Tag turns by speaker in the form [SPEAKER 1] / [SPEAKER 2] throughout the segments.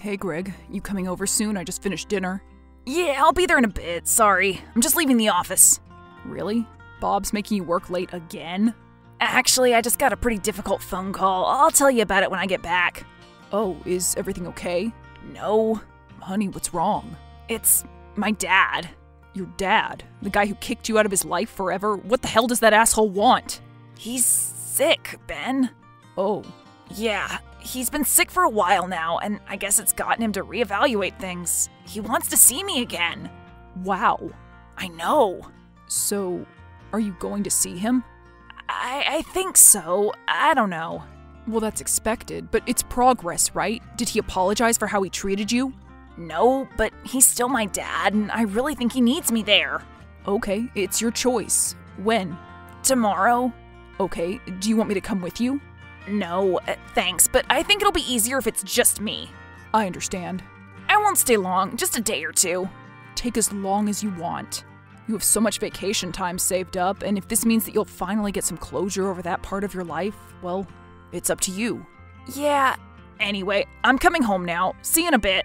[SPEAKER 1] Hey, Greg, you coming over soon? I just finished dinner.
[SPEAKER 2] Yeah, I'll be there in a bit. Sorry. I'm just leaving the office.
[SPEAKER 1] Really? Bob's making you work late again?
[SPEAKER 2] Actually, I just got a pretty difficult phone call. I'll tell you about it when I get back.
[SPEAKER 1] Oh, is everything okay?
[SPEAKER 2] No,
[SPEAKER 1] Honey, what's wrong?
[SPEAKER 2] it's my dad.
[SPEAKER 1] Your dad, the guy who kicked you out of his life forever, what the hell does that asshole want?
[SPEAKER 2] He's sick, Ben.
[SPEAKER 1] Oh,
[SPEAKER 2] Yeah, he's been sick for a while now, and I guess it's gotten him to reevaluate things. He wants to see me again.
[SPEAKER 1] wow.
[SPEAKER 2] I know.
[SPEAKER 1] So, are you going to see him?
[SPEAKER 2] I, I think so. I don't know.
[SPEAKER 1] Well, that's expected, but it's progress, right? Did he apologize for how he treated you?
[SPEAKER 2] No, but he's still my dad, and I really think he needs me there.
[SPEAKER 1] Okay, it's your choice. When?
[SPEAKER 2] Tomorrow?
[SPEAKER 1] Okay, do you want me to come with you?
[SPEAKER 2] No, uh, thanks, but I think it'll be easier if it's just me.
[SPEAKER 1] I understand.
[SPEAKER 2] I won't stay long, just a day or two.
[SPEAKER 1] Take as long as you want. You have so much vacation time saved up, and if this means that you'll finally get some closure over that part of your life, well, it's up to you.
[SPEAKER 2] Yeah. Anyway, I'm coming home now. See you in a bit.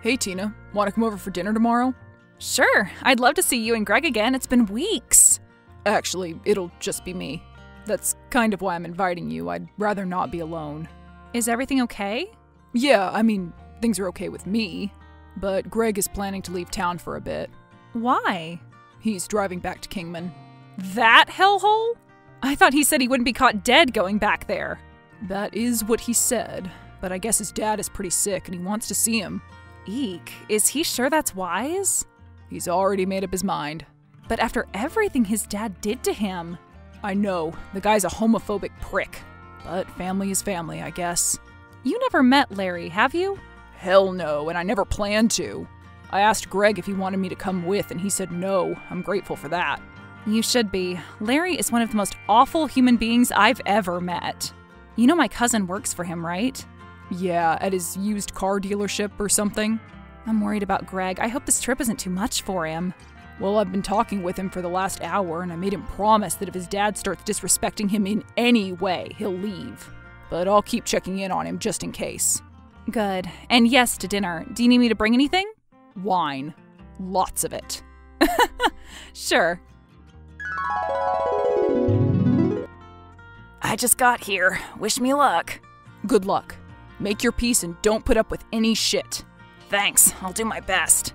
[SPEAKER 1] Hey, Tina, want to come over for dinner tomorrow?
[SPEAKER 2] Sure, I'd love to see you and Greg again. It's been weeks.
[SPEAKER 1] Actually, it'll just be me. That's kind of why I'm inviting you. I'd rather not be alone.
[SPEAKER 2] Is everything okay?
[SPEAKER 1] Yeah, I mean, things are okay with me, but Greg is planning to leave town for a bit.
[SPEAKER 2] Why?
[SPEAKER 1] He's driving back to Kingman.
[SPEAKER 2] That hellhole? I thought he said he wouldn't be caught dead going back there.
[SPEAKER 1] That is what he said, but I guess his dad is pretty sick and he wants to see him.
[SPEAKER 2] Eek, is he sure that's wise?
[SPEAKER 1] He's already made up his mind.
[SPEAKER 2] But after everything his dad did to him,
[SPEAKER 1] I know, the guy's a homophobic prick. But family is family, I guess.
[SPEAKER 2] you never met Larry, have you?
[SPEAKER 1] Hell no, and I never planned to. I asked Greg if he wanted me to come with, and he said no. I'm grateful for that.
[SPEAKER 2] You should be. Larry is one of the most awful human beings I've ever met. You know my cousin works for him, right?
[SPEAKER 1] Yeah, at his used car dealership or something.
[SPEAKER 2] I'm worried about Greg. I hope this trip isn't too much for him.
[SPEAKER 1] Well, I've been talking with him for the last hour, and I made him promise that if his dad starts disrespecting him in any way, he'll leave. But I'll keep checking in on him just in case.
[SPEAKER 2] Good. And yes to dinner. Do you need me to bring anything?
[SPEAKER 1] Wine. Lots of it.
[SPEAKER 2] Sure. I just got here. Wish me luck.
[SPEAKER 1] Good luck. Make your peace and don't put up with any shit.
[SPEAKER 2] Thanks. I'll do my best.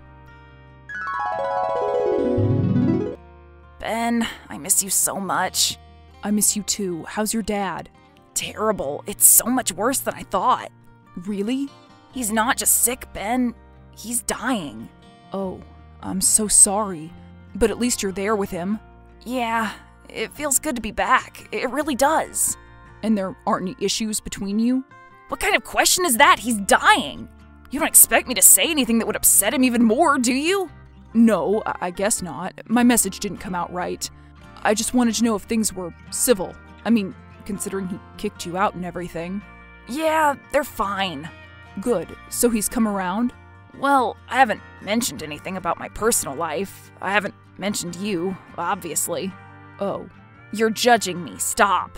[SPEAKER 2] Ben, I miss you so much.
[SPEAKER 1] I miss you too. How's your dad?
[SPEAKER 2] Terrible. It's so much worse than I thought.
[SPEAKER 1] Really?
[SPEAKER 2] He's not just sick, Ben. He's dying.
[SPEAKER 1] Oh, I'm so sorry. But at least you're there with him,
[SPEAKER 2] Yeah, it feels good to be back. It really does.
[SPEAKER 1] and there aren't any issues between you?
[SPEAKER 2] What kind of question is that? He's dying. You don't expect me to say anything that would upset him even more, do you?
[SPEAKER 1] No, I guess not. My message didn't come out right. I just wanted to know if things were civil. I mean, considering he kicked you out and everything.
[SPEAKER 2] Yeah, they're fine.
[SPEAKER 1] Good. So he's come around?
[SPEAKER 2] Well, I haven't mentioned anything about my personal life. I haven't mentioned you, obviously.
[SPEAKER 1] Oh.
[SPEAKER 2] You're judging me. Stop.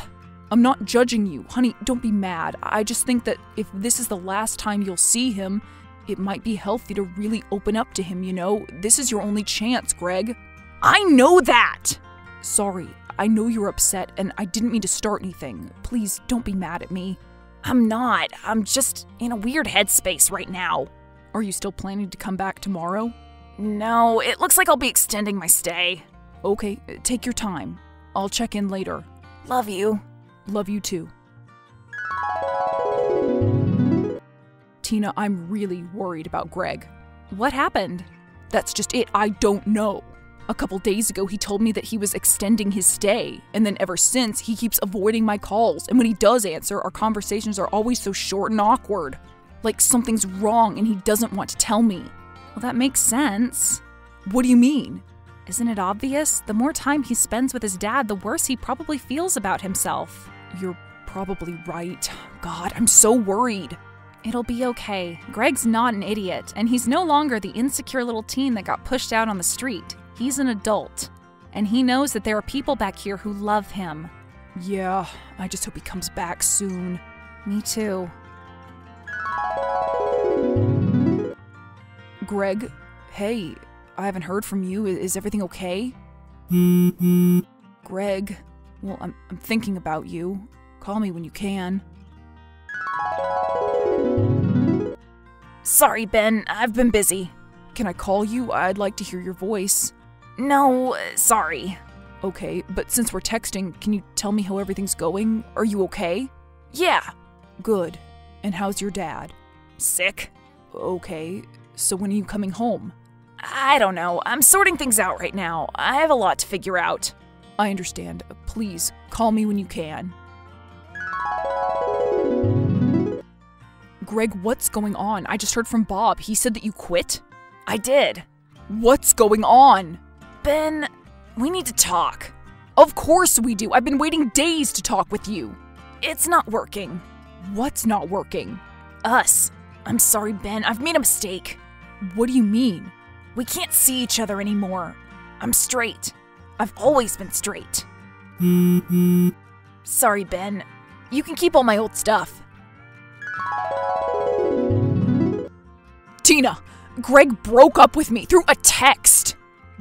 [SPEAKER 1] I'm not judging you. Honey, don't be mad. I just think that if this is the last time you'll see him, it might be healthy to really open up to him, you know? This is your only chance, Greg.
[SPEAKER 2] I know that.
[SPEAKER 1] Sorry. I know you're upset and I didn't mean to start anything. Please don't be mad at me.
[SPEAKER 2] I'm not. I'm just in a weird headspace right now.
[SPEAKER 1] Are you still planning to come back tomorrow?
[SPEAKER 2] No, it looks like I'll be extending my stay.
[SPEAKER 1] Okay, take your time. I'll check in later.
[SPEAKER 2] Love you.
[SPEAKER 1] Love you too. Tina, I'm really worried about Greg.
[SPEAKER 2] What happened?
[SPEAKER 1] That's just it. I don't know. A couple days ago, he told me that he was extending his stay, and then ever since, he keeps avoiding my calls. And when he does answer, our conversations are always so short and awkward. Like something's wrong and he doesn't want to tell me.
[SPEAKER 2] Well, that makes sense.
[SPEAKER 1] What do you mean?
[SPEAKER 2] Isn't it obvious? The more time he spends with his dad, the worse he probably feels about himself.
[SPEAKER 1] You're probably right. God, I'm so worried.
[SPEAKER 2] It'll be okay. Greg's not an idiot, and he's no longer the insecure little teen that got pushed out on the street. He's an adult. And he knows that there are people back here who love him.
[SPEAKER 1] Yeah, I just hope he comes back soon.
[SPEAKER 2] Me too.
[SPEAKER 1] Greg, hey, I haven't heard from you. Is everything okay? Mm-hmm. Greg, well, I'm, I'm thinking about you. Call me when you can.
[SPEAKER 2] Sorry, Ben. I've been busy.
[SPEAKER 1] Can I call you? I'd like to hear your voice.
[SPEAKER 2] No, sorry.
[SPEAKER 1] Okay, but since we're texting, can you tell me how everything's going? Are you okay?
[SPEAKER 2] Yeah.
[SPEAKER 1] Good. And how's your dad?
[SPEAKER 2] Sick.
[SPEAKER 1] Okay, so when are you coming home?
[SPEAKER 2] I don't know. I'm sorting things out right now. I have a lot to figure out.
[SPEAKER 1] I understand. Please, call me when you can. Greg, what's going on? I just heard from Bob. He said that you quit?
[SPEAKER 2] I did.
[SPEAKER 1] What's going on?
[SPEAKER 2] Ben, we need to talk.
[SPEAKER 1] Of course we do. I've been waiting days to talk with you.
[SPEAKER 2] It's not working.
[SPEAKER 1] What's not working?
[SPEAKER 2] Us. I'm sorry, Ben. I've made a mistake.
[SPEAKER 1] What do you mean?
[SPEAKER 2] We can't see each other anymore. I'm straight. I've always been straight. Mm-hmm. Sorry, Ben. You can keep all my old stuff.
[SPEAKER 1] Tina, Greg broke up with me through a text.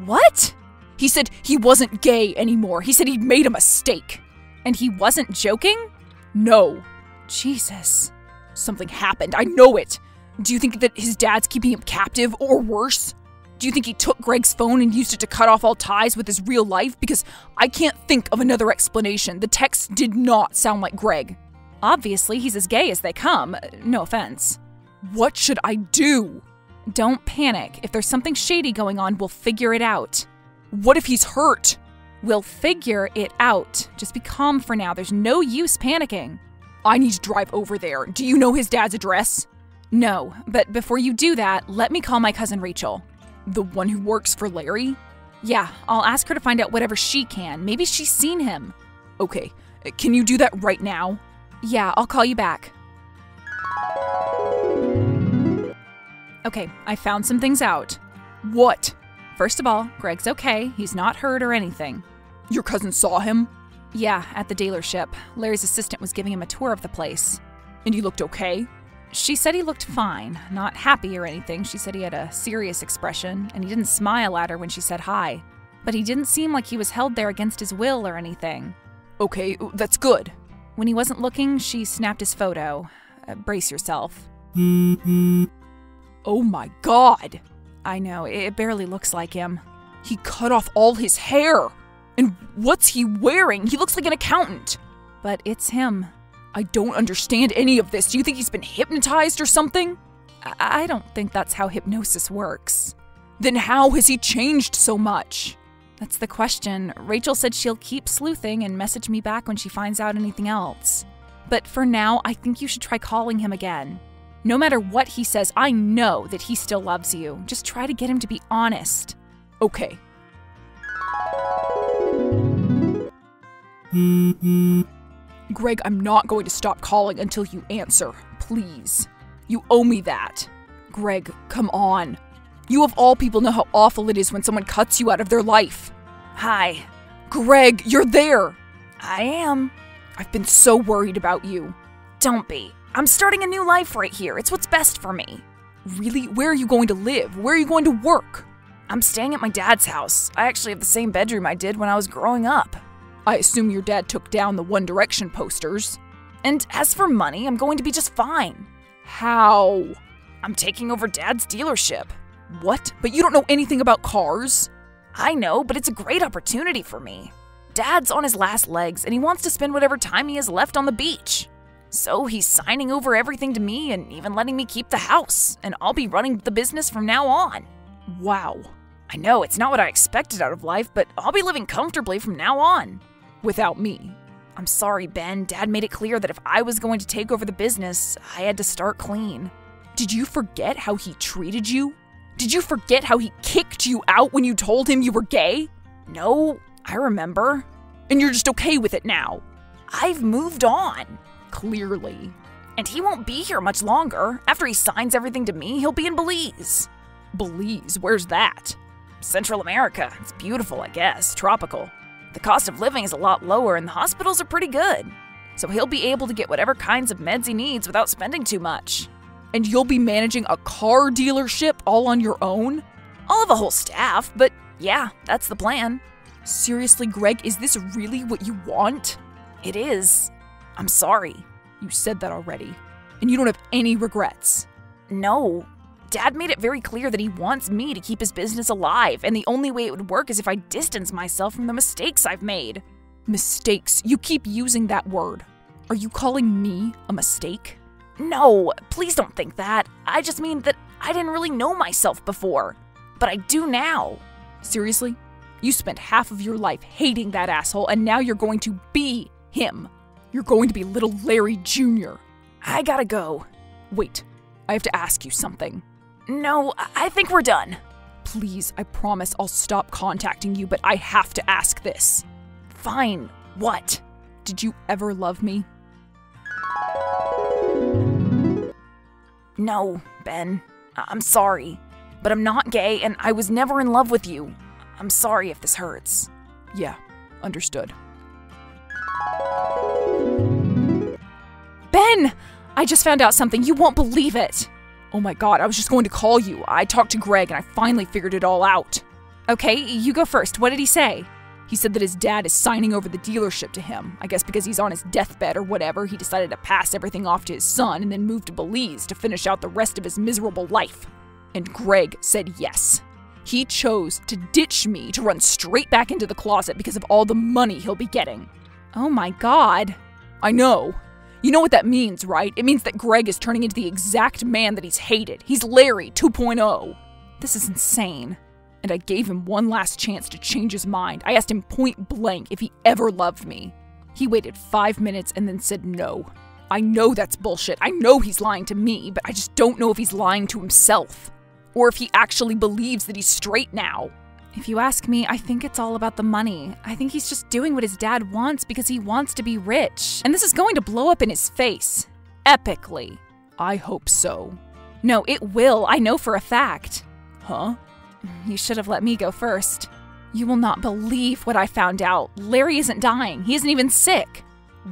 [SPEAKER 2] What?
[SPEAKER 1] He said he wasn't gay anymore. He said he'd made a mistake.
[SPEAKER 2] And he wasn't joking?
[SPEAKER 1] No,
[SPEAKER 2] Jesus.
[SPEAKER 1] something happened. I know it. Do you think that his dad's keeping him captive or worse? Do you think he took Greg's phone and used it to cut off all ties with his real life? Because I can't think of another explanation. The text did not sound like Greg.
[SPEAKER 2] Obviously, he's as gay as they come. No offense.
[SPEAKER 1] What should I do?
[SPEAKER 2] Don't panic. If there's something shady going on, we'll figure it out.
[SPEAKER 1] What if he's hurt?
[SPEAKER 2] We'll figure it out. Just be calm for now. There's no use panicking.
[SPEAKER 1] I need to drive over there. Do you know his dad's address?
[SPEAKER 2] No, but before you do that, let me call my cousin Rachel.
[SPEAKER 1] The one who works for Larry?
[SPEAKER 2] Yeah, I'll ask her to find out whatever she can. Maybe she's seen him.
[SPEAKER 1] Okay, can you do that right now?
[SPEAKER 2] Yeah, I'll call you back. Okay, I found some things out.
[SPEAKER 1] What?
[SPEAKER 2] First of all, Greg's okay. He's not hurt or anything.
[SPEAKER 1] Your cousin saw him?
[SPEAKER 2] Yeah, at the dealership. Larry's assistant was giving him a tour of the place.
[SPEAKER 1] And he looked okay?
[SPEAKER 2] She said he looked fine, not happy or anything. She said he had a serious expression, and he didn't smile at her when she said hi. But he didn't seem like he was held there against his will or anything.
[SPEAKER 1] Okay, that's good.
[SPEAKER 2] When he wasn't looking, she snapped his photo. Uh, brace yourself.
[SPEAKER 1] Oh my god!
[SPEAKER 2] I know, it barely looks like him.
[SPEAKER 1] He cut off all his hair! And what's he wearing? He looks like an accountant!
[SPEAKER 2] But it's him.
[SPEAKER 1] I don't understand any of this. Do you think he's been hypnotized or something?
[SPEAKER 2] I, I don't think that's how hypnosis works.
[SPEAKER 1] Then how has he changed so much?
[SPEAKER 2] That's the question. Rachel said she'll keep sleuthing and message me back when she finds out anything else. But for now, I think you should try calling him again. No matter what he says, I know that he still loves you. Just try to get him to be honest.
[SPEAKER 1] Okay. Greg, I'm not going to stop calling until you answer. Please. You owe me that. Greg, come on. You of all people know how awful it is when someone cuts you out of their life.
[SPEAKER 2] Hi.
[SPEAKER 1] Greg, you're there.
[SPEAKER 2] I am.
[SPEAKER 1] I've been so worried about you.
[SPEAKER 2] Don't be. I'm starting a new life right here. It's what's best for me.
[SPEAKER 1] Really? Where are you going to live? Where are you going to work?
[SPEAKER 2] I'm staying at my dad's house. I actually have the same bedroom I did when I was growing up.
[SPEAKER 1] I assume your dad took down the One Direction posters.
[SPEAKER 2] And as for money, I'm going to be just fine.
[SPEAKER 1] How?
[SPEAKER 2] I'm taking over dad's dealership.
[SPEAKER 1] What? But you don't know anything about cars?
[SPEAKER 2] I know, but it's a great opportunity for me. Dad's on his last legs, and he wants to spend whatever time he has left on the beach. So he's signing over everything to me and even letting me keep the house, and I'll be running the business from now on.
[SPEAKER 1] Wow.
[SPEAKER 2] I know it's not what I expected out of life, but I'll be living comfortably from now on.
[SPEAKER 1] Without me.
[SPEAKER 2] I'm sorry, Ben. Dad made it clear that if I was going to take over the business, I had to start clean.
[SPEAKER 1] Did you forget how he treated you? Did you forget how he kicked you out when you told him you were gay?
[SPEAKER 2] No, I remember.
[SPEAKER 1] And you're just okay with it now?
[SPEAKER 2] I've moved on.
[SPEAKER 1] Clearly.
[SPEAKER 2] And he won't be here much longer. After he signs everything to me, he'll be in Belize.
[SPEAKER 1] Belize? Where's that?
[SPEAKER 2] Central America. It's beautiful, I guess. Tropical. The cost of living is a lot lower and the hospitals are pretty good. so he'll be able to get whatever kinds of meds he needs without spending too much.
[SPEAKER 1] And you'll be managing a car dealership all on your own?
[SPEAKER 2] I'll have a whole staff, but yeah, that's the plan.
[SPEAKER 1] Seriously, Greg, is this really what you want?
[SPEAKER 2] It is. I'm sorry.
[SPEAKER 1] You said that already. And you don't have any regrets.
[SPEAKER 2] No. Dad made it very clear that he wants me to keep his business alive, and the only way it would work is if I distance myself from the mistakes I've made.
[SPEAKER 1] Mistakes? You keep using that word. Are you calling me a mistake?
[SPEAKER 2] No, please don't think that. I just mean that I didn't really know myself before. But I do now.
[SPEAKER 1] Seriously? You spent half of your life hating that asshole, and now you're going to be him. You're going to be little Larry Jr.
[SPEAKER 2] I gotta go.
[SPEAKER 1] Wait, I have to ask you something.
[SPEAKER 2] No, I think we're done.
[SPEAKER 1] Please, I promise I'll stop contacting you, but I have to ask this.
[SPEAKER 2] Fine. What?
[SPEAKER 1] Did you ever love me?
[SPEAKER 2] No, Ben. I- I'm sorry. But I'm not gay and I was never in love with you. I'm sorry if this hurts.
[SPEAKER 1] Yeah, understood.
[SPEAKER 2] I just found out something. You won't believe it.
[SPEAKER 1] Oh my god, I was just going to call you. I talked to Greg and I finally figured it all out.
[SPEAKER 2] Okay, you go first. What did he say?
[SPEAKER 1] He said that his dad is signing over the dealership to him. I guess because he's on his deathbed or whatever, he decided to pass everything off to his son and then move to Belize to finish out the rest of his miserable life. And Greg said yes. He chose to ditch me to run straight back into the closet because of all the money he'll be getting.
[SPEAKER 2] Oh my god.
[SPEAKER 1] I know. You know what that means, right? It means that Greg is turning into the exact man that he's hated. He's Larry 2.0.
[SPEAKER 2] This is insane.
[SPEAKER 1] And I gave him one last chance to change his mind. I asked him point blank if he ever loved me. He waited five minutes and then said no. I know that's bullshit. I know he's lying to me, but I just don't know if he's lying to himself. Or if he actually believes that he's straight now.
[SPEAKER 2] If you ask me, I think it's all about the money. I think he's just doing what his dad wants because he wants to be rich. And this is going to blow up in his face. Epically.
[SPEAKER 1] I hope so.
[SPEAKER 2] No, it will. I know for a fact.
[SPEAKER 1] Huh?
[SPEAKER 2] You should have let me go first. You will not believe what I found out. Larry isn't dying. He isn't even sick.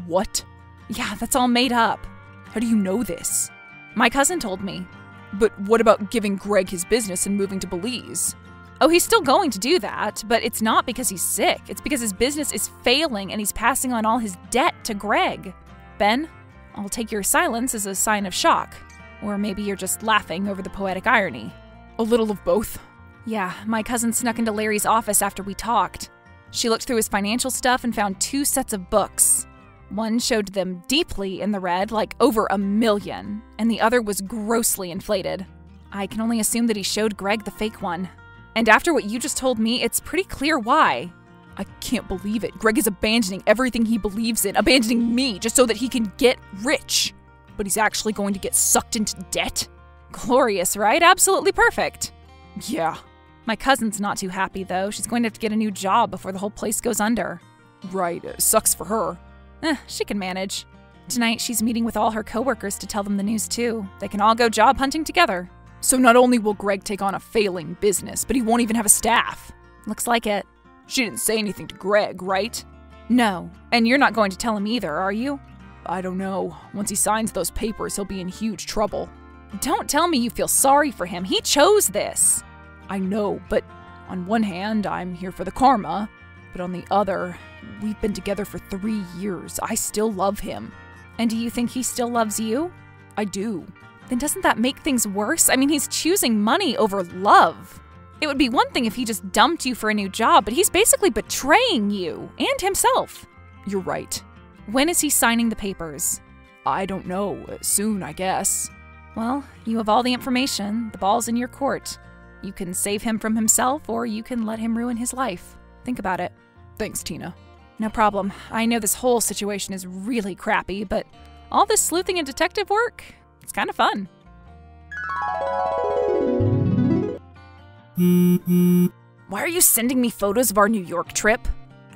[SPEAKER 1] What?
[SPEAKER 2] Yeah, that's all made up.
[SPEAKER 1] How do you know this?
[SPEAKER 2] My cousin told me.
[SPEAKER 1] But what about giving Greg his business and moving to Belize?
[SPEAKER 2] Oh, he's still going to do that, but it's not because he's sick. It's because his business is failing and he's passing on all his debt to Greg. Ben, I'll take your silence as a sign of shock. Or maybe you're just laughing over the poetic irony.
[SPEAKER 1] A little of both.
[SPEAKER 2] Yeah, my cousin snuck into Larry's office after we talked. She looked through his financial stuff and found two sets of books. One showed them deeply in the red, like over a million, and the other was grossly inflated. I can only assume that he showed Greg the fake one. And after what you just told me, it's pretty clear why.
[SPEAKER 1] I can't believe it. Greg is abandoning everything he believes in, abandoning me just so that he can get rich. But he's actually going to get sucked into debt?
[SPEAKER 2] Glorious, right? Absolutely perfect.
[SPEAKER 1] Yeah.
[SPEAKER 2] My cousin's not too happy, though. She's going to have to get a new job before the whole place goes under.
[SPEAKER 1] Right, uh, sucks for her.
[SPEAKER 2] Eh, she can manage. Tonight, she's meeting with all her coworkers to tell them the news, too. They can all go job hunting together.
[SPEAKER 1] So not only will Greg take on a failing business, but he won't even have a staff.
[SPEAKER 2] Looks like it.
[SPEAKER 1] She didn't say anything to Greg, right?
[SPEAKER 2] No. And you're not going to tell him either, are you?
[SPEAKER 1] I don't know. Once he signs those papers, he'll be in huge trouble.
[SPEAKER 2] Don't tell me you feel sorry for him. He chose this.
[SPEAKER 1] I know, but on one hand, I'm here for the karma, but on the other, we've been together for three years. I still love him.
[SPEAKER 2] And do you think he still loves you?
[SPEAKER 1] I do.
[SPEAKER 2] Then doesn't that make things worse? I mean, he's choosing money over love. It would be one thing if he just dumped you for a new job, but he's basically betraying you and himself.
[SPEAKER 1] You're right.
[SPEAKER 2] When is he signing the papers?
[SPEAKER 1] I don't know. Soon, I guess.
[SPEAKER 2] Well, you have all the information. The ball's in your court. You can save him from himself, or you can let him ruin his life. Think about it.
[SPEAKER 1] Thanks, Tina.
[SPEAKER 2] No problem. I know this whole situation is really crappy, but all this sleuthing and detective work, it's kind of fun. Why are you sending me photos of our New York trip?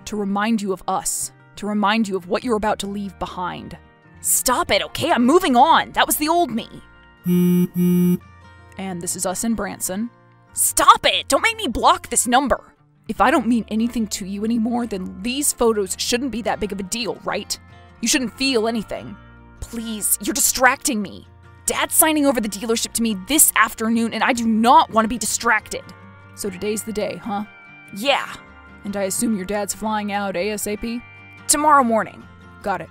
[SPEAKER 1] To remind you of us. To remind you of what you're about to leave behind.
[SPEAKER 2] Stop it, okay? I'm moving on. That was the old me.
[SPEAKER 1] And this is us in Branson.
[SPEAKER 2] Stop it! Don't make me block this number.
[SPEAKER 1] If I don't mean anything to you anymore, then these photos shouldn't be that big of a deal, right? You shouldn't feel anything.
[SPEAKER 2] Please, you're distracting me. Dad's signing over the dealership to me this afternoon, and I do not want to be distracted.
[SPEAKER 1] So today's the day, huh?
[SPEAKER 2] Yeah.
[SPEAKER 1] And I assume your dad's flying out ASAP?
[SPEAKER 2] Tomorrow morning.
[SPEAKER 1] Got it.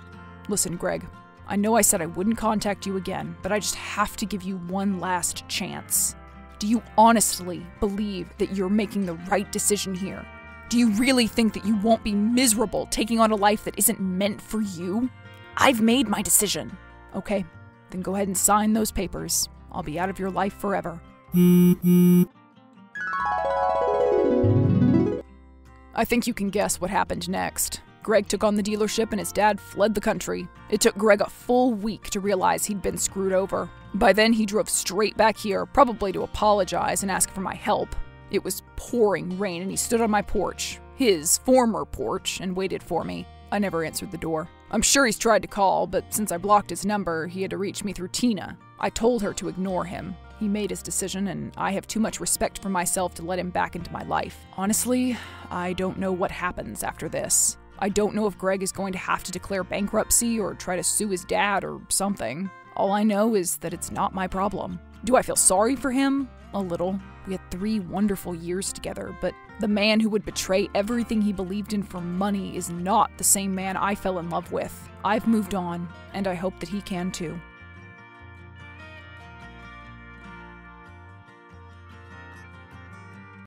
[SPEAKER 1] Listen, Greg, I know I said I wouldn't contact you again, but I just have to give you one last chance. Do you honestly believe that you're making the right decision here? Do you really think that you won't be miserable taking on a life that isn't meant for you?
[SPEAKER 2] I've made my decision.
[SPEAKER 1] Okay, then go ahead and sign those papers. I'll be out of your life forever. I think you can guess what happened next. Greg took on the dealership and his dad fled the country. It took Greg a full week to realize he'd been screwed over. By then, he drove straight back here, probably to apologize and ask for my help. It was pouring rain and he stood on my porch, his former porch, and waited for me. I never answered the door. I'm sure he's tried to call, but since I blocked his number, he had to reach me through Tina. I told her to ignore him. He made his decision, and I have too much respect for myself to let him back into my life. Honestly, I don't know what happens after this. I don't know if Greg is going to have to declare bankruptcy or try to sue his dad or something. All I know is that it's not my problem. Do I feel sorry for him? A little. We had three wonderful years together, but the man who would betray everything he believed in for money is not the same man I fell in love with. I've moved on, and I hope that he can too.